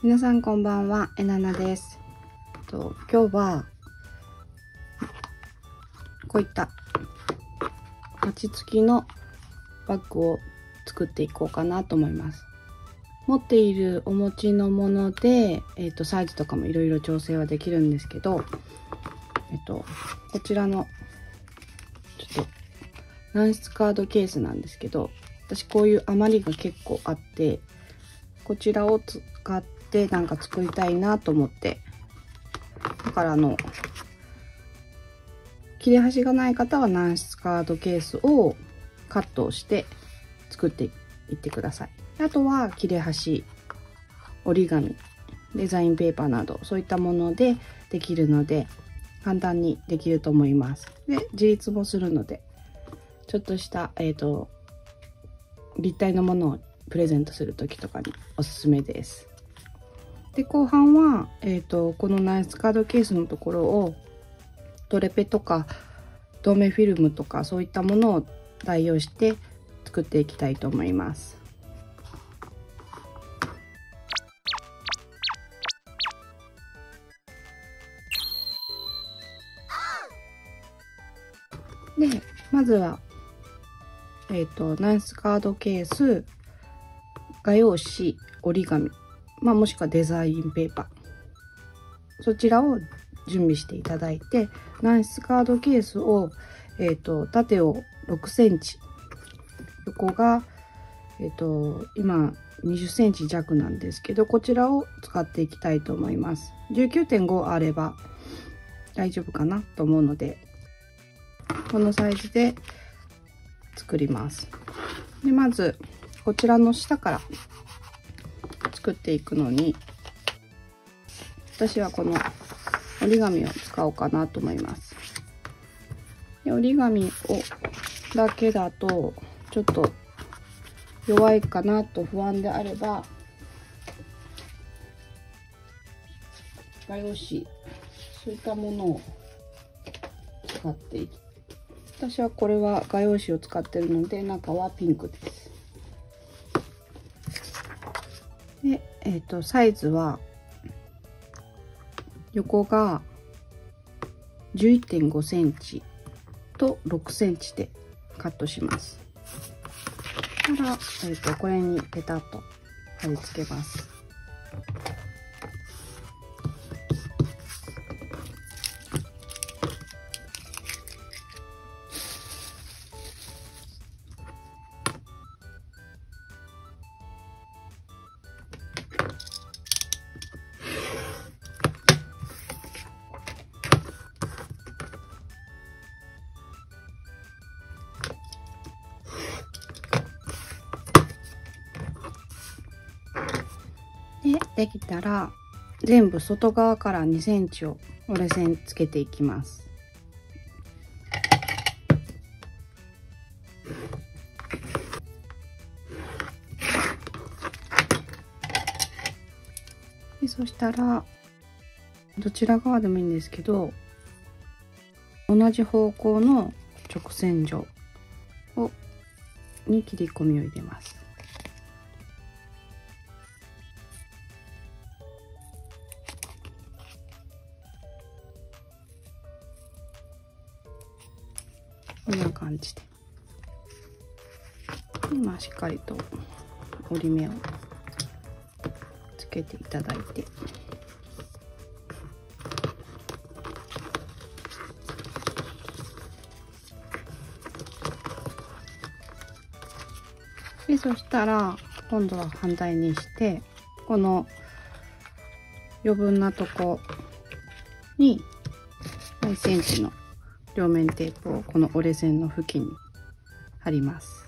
皆さんこんばんは、えななです。と今日はこういった鉢付きのバッグを作っていこうかなと思います。持っているお持ちのもので、えっとサイズとかもいろいろ調整はできるんですけど、えっとこちらのちょっと軟質カードケースなんですけど、私こういう余りが結構あって、こちらを使ってなんか作りたいなと思って。だからあの切れ端がない方は軟質カードケースをカットをして作っていってください。あとは切れ端折り紙デザインペーパーなどそういったものでできるので簡単にできると思います。で自立もするのでちょっとしたえっ、と立体のものをプレゼントする時とかにおすすめです。で後半は、えーと、このナイスカードケースのところをトレペとか透明フィルムとかそういったものを代用して作っていきたいと思います。でまずはえっ、とナイスカードケース画用紙折り紙、まあ、もしくはデザインペーパー。そちらを準備していただいてナイスカードケースを、えーと、縦を6センチ。横が、えーと、今20センチ弱なんですけどこちらを使っていきたいと思います。19.5あれば大丈夫かなと思うのでこのサイズで作ります。でまずこちらの下から作っていくのに私はこの折り紙を使おうかなと思います。で折り紙をだけだとちょっと弱いかなと不安であれば画用紙そういったものを使っていき私はこれは画用紙を使ってるので中はピンクです。で、え、ー、と、サイズは、横が11.5センチと6センチでカットします。たら、えっ、ー、と、これにペタッと貼り付けます。できたら全部外側から2センチを折れ線つけていきます。でそしたらどちら側でもいいんですけど同じ方向の直線上をに切り込みを入れます。感じで。今しっかりと折り目をつけていただいて。でそしたら今度は反対にしてこの余分なとこに1センチの両面テープをこの折れ線の付近に貼ります。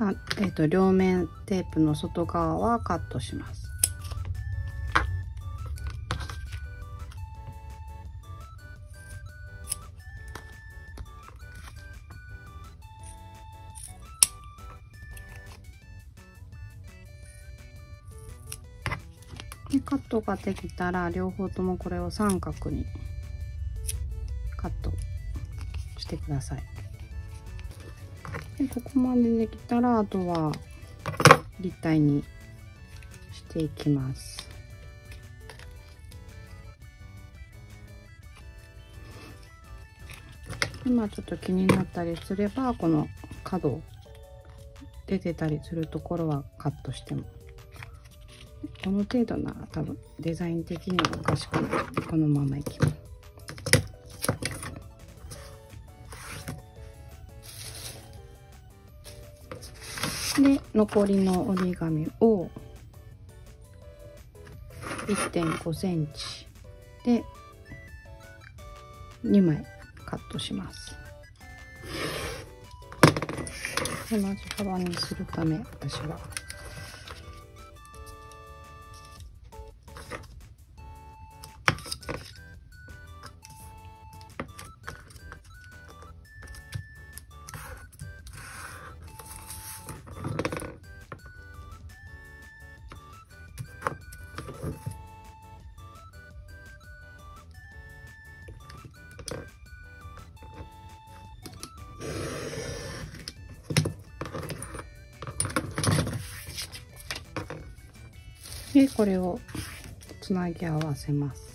あえーと、と両面テープの外側はカットします。カットができたら両方ともこれを三角にカットしてください。でここまでできたらあとは立体にしていきます。今ちょっと気になったりすればこの角出てたりするところはカットしてもこの程度なら多分デザイン的にはおかしくない。このままいきますで残りの折り紙を1.5センチで2枚カットします。同じ幅にするため私は。でこれをつなぎ合わせます。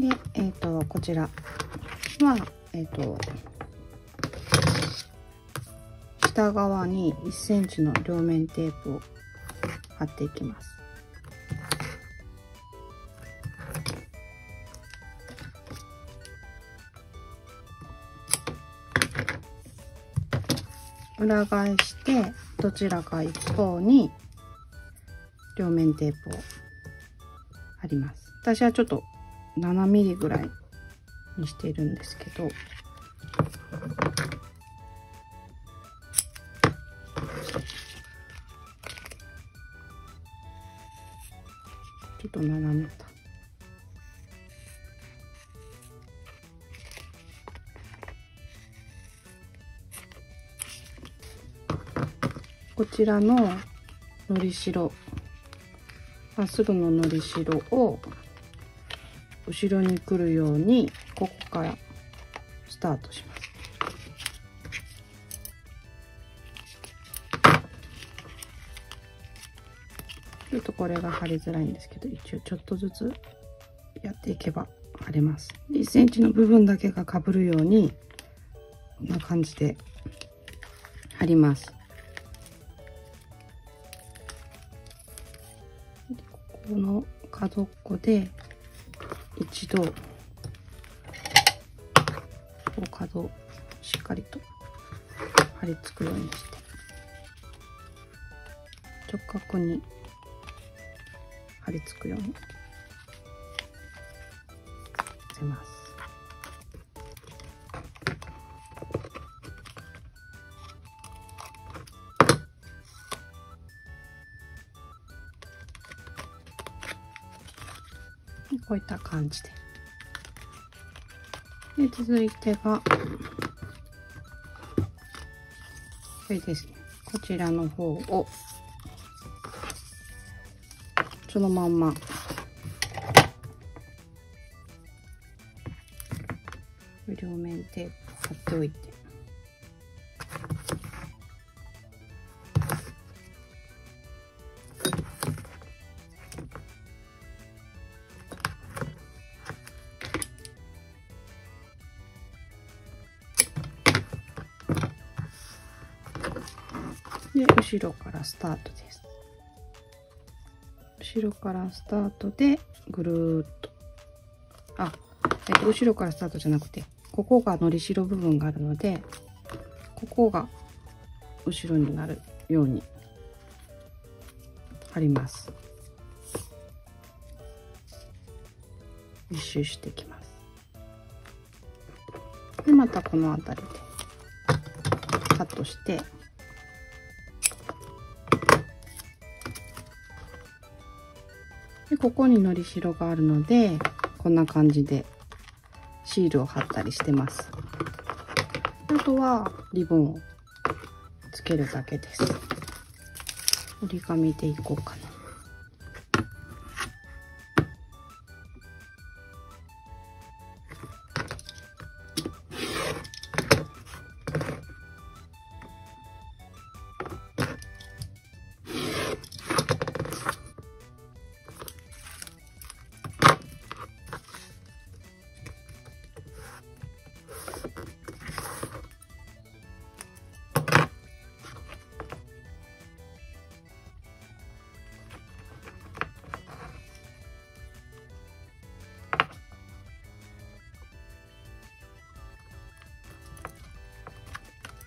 で、え、ー、と、こちらは、え、ー、と、下側に1センチの両面テープを貼っていきます。裏返してどちらか一方に両面テープを貼ります。私はちょっと7ミリぐらいにしているんですけどちょっと斜めた。こちらののりしろまっすぐののりしろを後ろに来るようにここからスタートします。ちょっとこれが貼りづらいんですけど一応ちょっとずつやっていけば貼れます。1センチの部分だけがかぶるようにこんな感じで貼ります。ここの角っこで一度角をしっかりと貼り付くようにして直角に貼り付くようにせます。こういった感じで。で、続いてが、これですね。こちらの方を、そのまんま、両面テープ貼っておいて、後ろからスタートです。後ろからスタートでぐるーっと。あ、えっと、後ろからスタートじゃなくてここがのりしろ部分があるのでここが後ろになるように貼ります。一周していきます。でまたこの辺りでカットしてでここにのりしろがあるのでこんな感じでシールを貼ったりしてます。あとはリボンをつけるだけです。折り紙でいこうかな。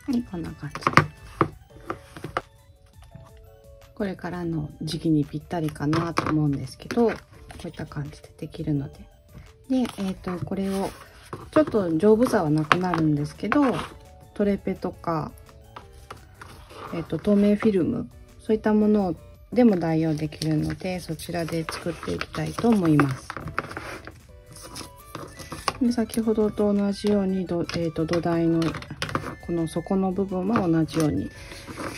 はいこんな感じ。これからの時期にぴったりかなと思うんですけどこういった感じでできるので。でえっ、ー、とこれをちょっと丈夫さはなくなるんですけどトレペとか、えっ、ー、と透明フィルムそういったものでも代用できるのでそちらで作っていきたいと思います。で先ほどと同じようにど、えーと土台のこの底の部分は同じように、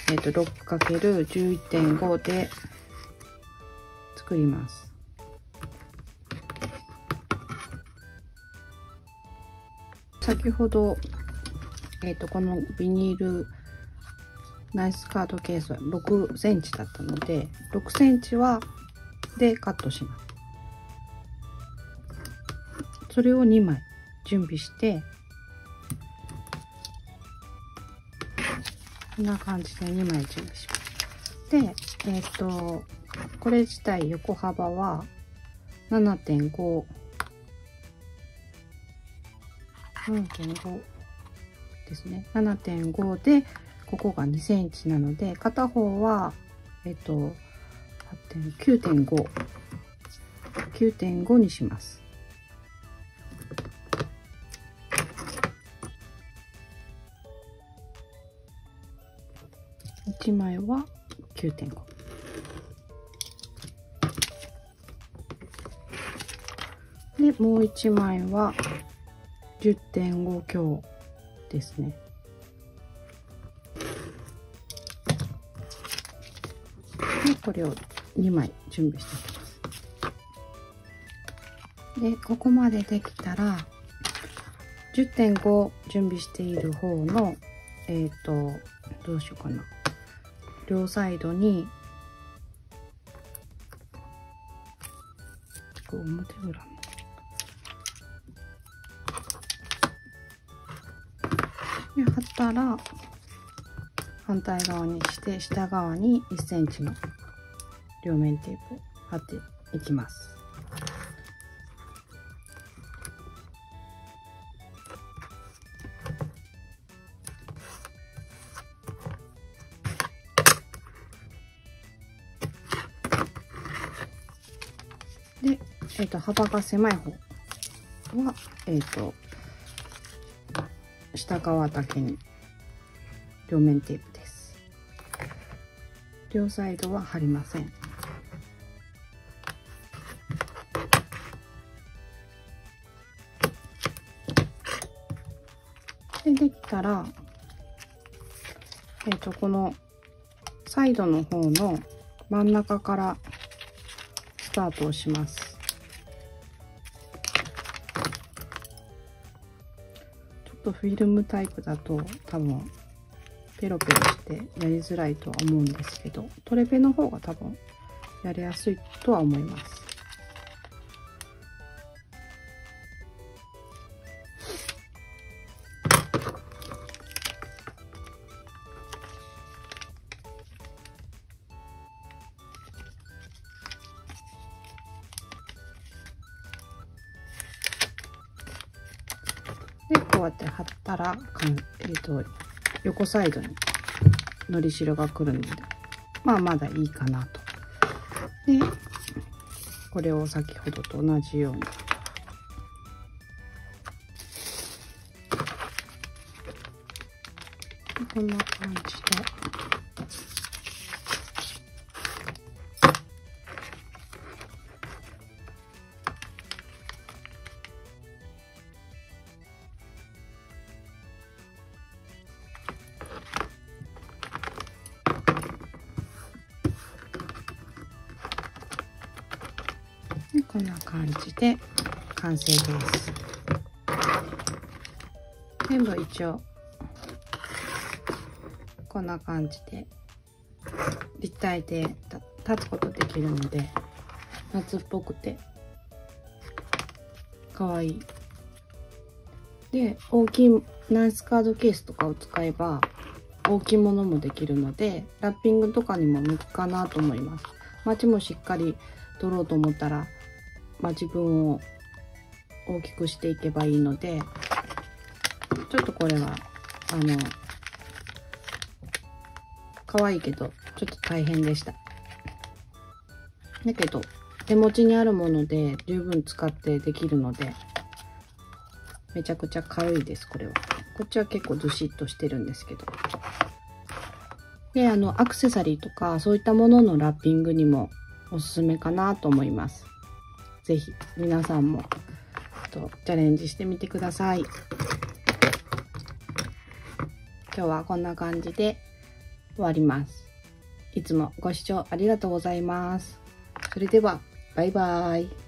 えーと、6×11.5 で作ります。先ほど、えっ、ー、と、このビニールナイスカードケースは6センチだったので、6センチはでカットします。それを2枚準備して、んな感じで2枚準備します。で、えっ、ー、と、これ自体横幅は7.5、7.5ですね。7.5で、ここが2センチなので、片方は、えっ、ー、と、9.5、9.5にします。1枚は9.5でもう1枚は10.5強ですね。でこれを2枚準備しておきます。でここまでできたら10.5準備している方のえっ、ー、とどうしようかな。両サイドにこう表裏で貼ったら反対側にして下側に 1cm の両面テープを貼っていきます。で、えっ、ー、と、幅が狭い方は、えっ、ー、と、下側だけに両面テープです。両サイドは貼りません。で、できたら、えっ、ー、と、このサイドの方の真ん中からスタートをします。ちょっとフィルムタイプだと多分ペロペロしてやりづらいとは思うんですけど、トレペの方が多分やりやすいとは思います。うやって貼ったら、え、ー、と、横サイドにのりしろがくるので、まあまだいいかなと。で、これを先ほどと同じようにこんな感じで。こんな感じで。完成で。す全部一応こんな感じで。立体で。立つことで。きるので。夏っぽくてかわいいで。大きいナイスカードケースとかを使えば大きいものもで。きるので。ラッピングとかにも向くかなと思いますマチもしっかり取ろうと思ったらまあ、自分を大きくしていけばいいのでちょっとこれはあの可愛いけどちょっと大変でした。だけど手持ちにあるもので十分使ってできるのでめちゃくちゃ軽いですこれは。こっちは結構ずしっとしてるんですけど。であのアクセサリーとかそういったもののラッピングにもおすすめかなと思います。ぜひ皆さんもとチャレンジしてみてください。今日はこんな感じで終わります。いつもご視聴ありがとうございます。それでは、バイバーイ。